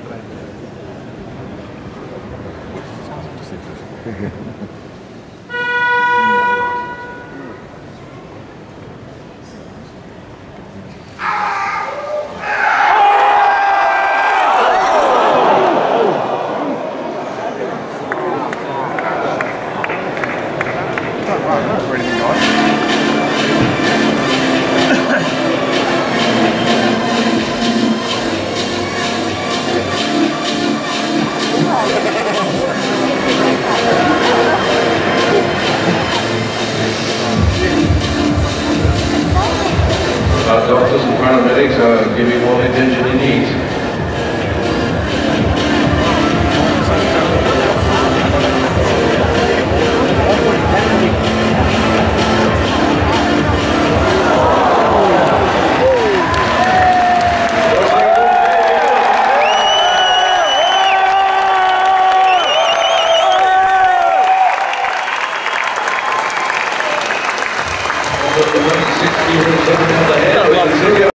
അഭിപ്രായം Wow, that's pretty nice. Our doctors and paramedics are giving all the attention he needs. Thank you. Thank you.